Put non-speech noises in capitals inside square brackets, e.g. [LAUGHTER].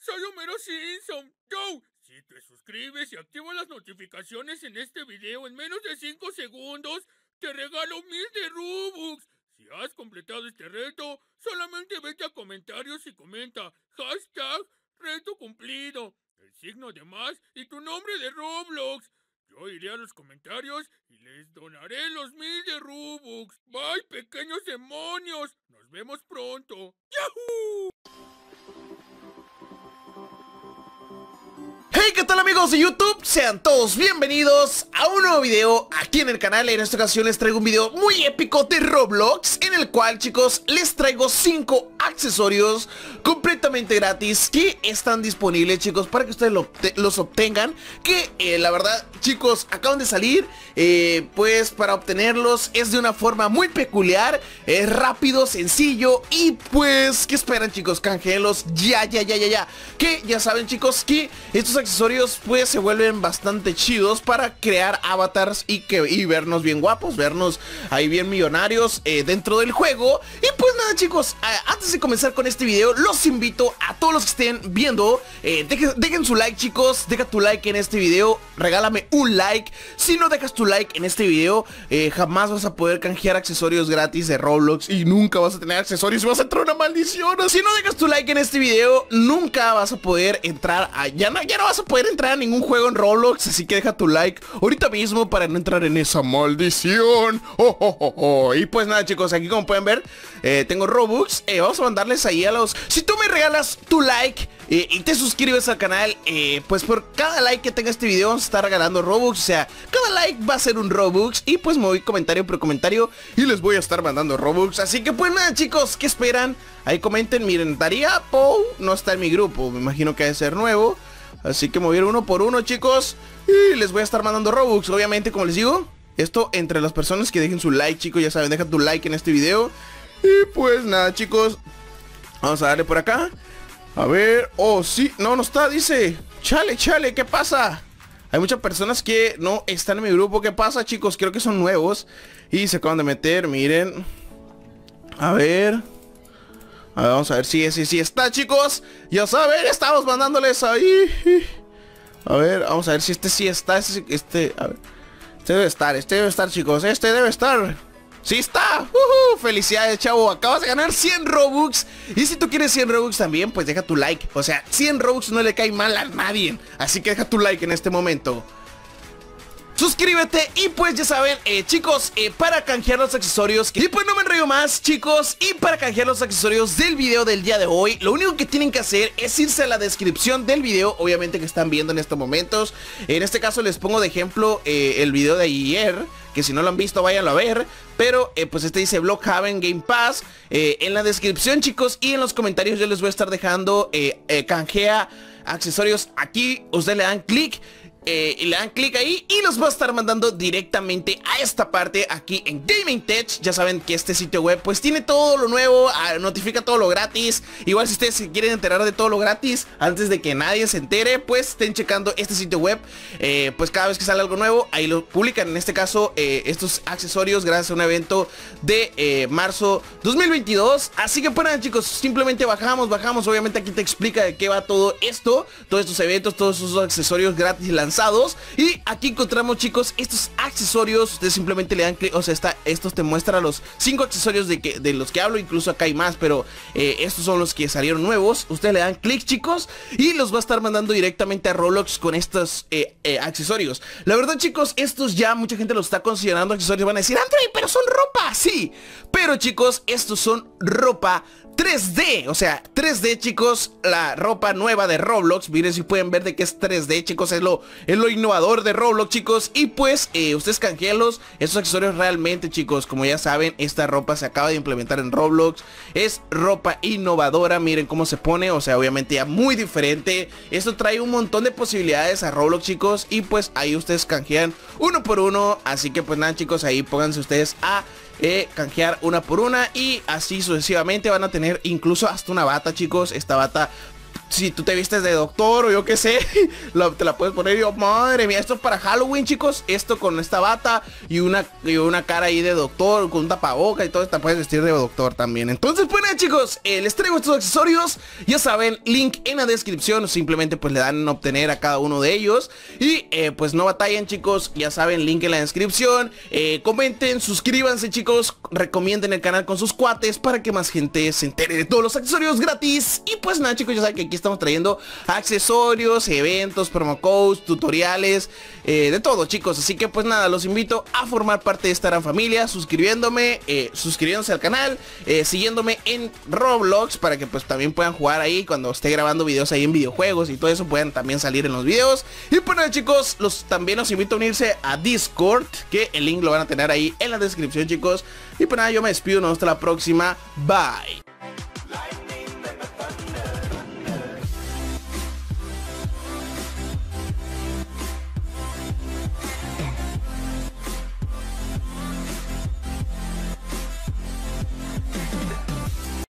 soy Homero Simpson. Yo, si te suscribes y activas las notificaciones en este video en menos de 5 segundos, te regalo mil de Robux. Si has completado este reto, solamente vete a comentarios y comenta hashtag reto cumplido, el signo de más y tu nombre de Roblox. Yo iré a los comentarios y les donaré los mil de Robux. Bye, pequeños demonios. Nos vemos pronto. ¡Yahoo! ¿Qué tal amigos de YouTube? Sean todos bienvenidos a un nuevo video aquí en el canal En esta ocasión les traigo un video muy épico de Roblox En el cual, chicos, les traigo 5 accesorios completamente gratis Que están disponibles, chicos, para que ustedes los obtengan Que, eh, la verdad, chicos, acaban de salir eh, Pues para obtenerlos es de una forma muy peculiar Es rápido, sencillo y pues, ¿qué esperan, chicos? Canjelos ya, ya, ya, ya, ya Que ya saben, chicos, que estos accesorios pues se vuelven bastante chidos para crear avatars y, que, y vernos bien guapos, vernos ahí bien millonarios eh, dentro del juego. Y pues nada chicos, antes de comenzar con este video, los invito a todos los que estén viendo, eh, dejen, su like chicos, deja tu like en este video, regálame un like. Si no dejas tu like en este video, eh, jamás vas a poder canjear accesorios gratis de Roblox y nunca vas a tener accesorios vas a entrar una maldición. Si no dejas tu like en este video, nunca vas a poder entrar a... Ya no, ya no vas a poder entrar a ningún juego en Roblox, así que deja tu like ahorita mismo para no entrar en esa maldición. Oh, oh, oh, y pues nada chicos, aquí como pueden ver, eh, tengo Robux. Eh, vamos a mandarles ahí a los... Si tú me regalas tu like eh, y te suscribes al canal, pues por cada like que tenga este video vamos a estar regalando Robux. O sea, cada like va a ser un Robux. Y pues me voy comentario por comentario y les voy a estar mandando Robux. Así que pues nada chicos, ¿qué esperan? Ahí comenten, miren, Daría Pou no está en mi grupo, me imagino que debe ser nuevo. Así que mover uno por uno, chicos. Y les voy a estar mandando Robux, obviamente, como les digo. Esto entre las personas que dejen su like, chicos. Ya saben, deja tu like en este video. Y pues nada, chicos. Vamos a darle por acá. A ver. Oh, sí. No, no está, dice. Chale, chale, ¿qué pasa? Hay muchas personas que no están en mi grupo. ¿Qué pasa, chicos? Creo que son nuevos. Y se acaban de meter, miren. A ver vamos a ver si sí, sí está, chicos. Ya saben, estamos mandándoles ahí. A ver, vamos a ver si este sí está. Este, este, a ver. Este debe estar, este debe estar, chicos. Este debe estar. ¡Sí está! ¡Felicidades, chavo! Acabas de ganar 100 Robux Y si tú quieres 100 Robux también, pues deja tu like O sea, 100 Robux no le cae mal a nadie Así que deja tu like en este momento Suscríbete y pues ya saben, eh, chicos, eh, para canjear los accesorios Y pues no me enrollo más, chicos. Y para canjear los accesorios del video del día de hoy Lo único que tienen que hacer es irse a la descripción del video Obviamente que están viendo en estos momentos. En este caso les pongo de ejemplo eh, el video de ayer que si no lo han visto váyanlo a ver. Pero pues este dice Blockhaven Game Pass. En la descripción chicos y en los comentarios yo les voy a estar dejando Canjea accesorios aquí. Ustedes le dan clic eh, y le dan clic ahí y los va a estar mandando directamente a esta parte aquí en Gaming Tech. Ya saben que este sitio web pues tiene todo lo nuevo, ah, notifica todo lo gratis. Igual si ustedes quieren enterar de todo lo gratis antes de que nadie se entere Pues estén checando este sitio web. Eh, Pues cada vez que sale algo nuevo ahí lo publican. En este caso eh, estos accesorios gracias a un evento de marzo 2022 Así que nada chicos, simplemente bajamos, bajamos. Obviamente aquí te explica de qué va todo esto Todos estos eventos, todos esos accesorios gratis lanzados y aquí encontramos chicos estos accesorios. Ustedes simplemente le dan clic, o sea, está, estos te muestran los cinco accesorios de, que, de los que hablo Incluso acá hay más, pero eh, estos son los que salieron nuevos. Ustedes le dan clic chicos y los va a estar mandando directamente a Roblox con estos eh, eh, accesorios. La verdad chicos, estos ya mucha gente los está considerando accesorios. Van a decir, André, pero son ropa, sí Pero chicos, estos son ropa 3D, o sea, 3D chicos, la ropa nueva de Roblox, miren si pueden ver de que es 3D chicos, es lo, es lo innovador de Roblox chicos, y pues eh, ustedes canjealos, estos accesorios realmente chicos, como ya saben, esta ropa se acaba de implementar en Roblox, es ropa innovadora, miren cómo se pone, o sea, obviamente ya muy diferente, esto trae un montón de posibilidades a Roblox chicos, y pues ahí ustedes canjean uno por uno, así que pues nada chicos, ahí pónganse ustedes a eh, canjear una por una y así sucesivamente van a tener incluso hasta una bata chicos. Esta bata si tú te vistes de doctor o yo qué sé, [LAUGHS] te la puedes poner yo, madre mía, esto es para Halloween, chicos. Esto con esta bata y una, y una cara ahí de doctor, con un tapaboca y todo, te puedes vestir de doctor también. Entonces, pues nada, chicos, eh, les traigo estos accesorios. Ya saben, link en la descripción. Simplemente pues le dan a obtener a cada uno de ellos. Y eh, pues no batallen, chicos. Ya saben, link en la descripción. Eh, comenten, suscríbanse, chicos. Recomienden el canal con sus cuates para que más gente se entere de todos los accesorios gratis. Y pues nada, chicos, ya saben que aquí estamos trayendo accesorios, eventos, promocodes, tutoriales, de todo, chicos. Así que pues nada, los invito a formar parte de esta gran familia, suscribiéndome, suscribiéndose al canal, siguiéndome en Roblox para que pues también puedan jugar ahí cuando esté grabando videos ahí en videojuegos y todo eso pueden también salir en los videos. Y pues nada chicos, los, también los invito a unirse a Discord, que el link lo van a tener ahí en la descripción chicos. Y pues nada, yo me despido, nos vemos hasta la próxima. Bye.